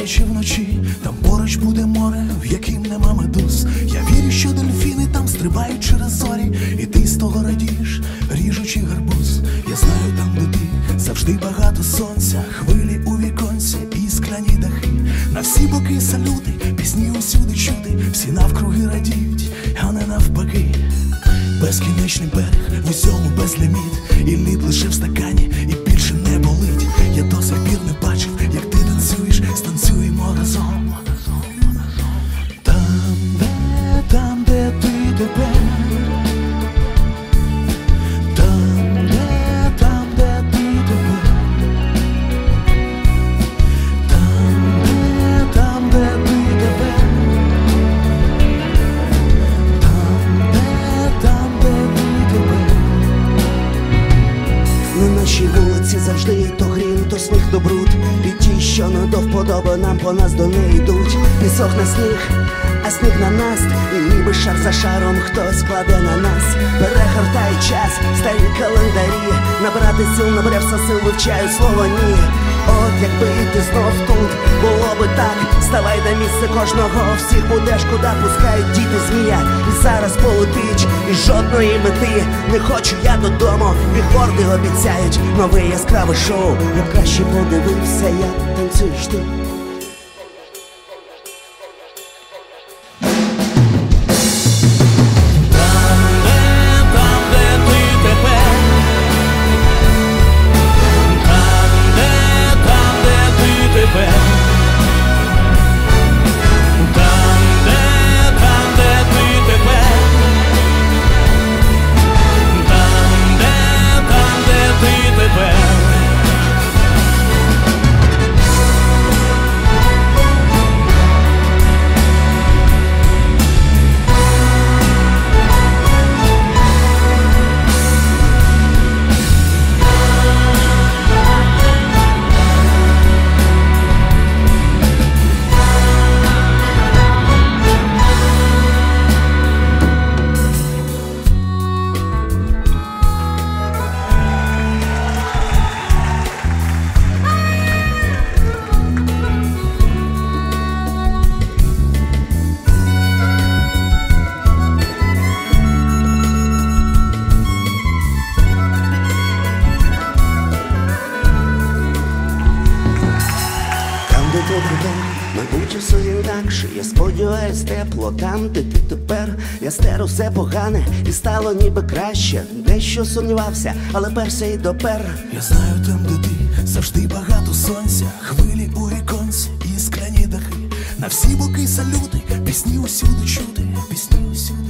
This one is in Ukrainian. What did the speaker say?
гаряче вночі, там поруч буде море, в яким нема медуз. Я вірю, що дельфіни там стрибають через зорі, і ти з того радієш, ріжучи гарбуз. Я знаю там, де ти завжди багато сонця, хвилі у віконці і скляні дахи. На всі боки салюти, пісні усюди чути, всі навкруги радіють, а не навпаки. Безкінечний берег, в усьому безліміт, і лід лише в стакані, і болить. Я до сих пір не бачив, як вподоби, нам по нас до неї йдуть. Пісок на сніг, а сніг на нас І ніби шар за шаром хтось кладе на нас. Перегортає час, старі календарі. Набрати сил, набрав все сил, вивчаю слово ні От якби ти знов тут, було би так. Ставай на місце кожного, всіх будеш, куди пускають діти змія. І зараз полетить, і жодної мети. Не хочу я додому, бігборди обіцяють. Нове яскраве шоу, я краще подивився, як танцюєш ти Ти тепер, мабуть, усе інакше. Я сподіваюсь, тепло, там, де ти тепер. Я стеру все погане і стало ніби краще. Дещо сумнівався, але перся і допер. Я знаю там, де ти завжди багато сонця, хвилі у віконці і скляні дахи. На всі боки салюти, пісні усюди чути, пісні усюди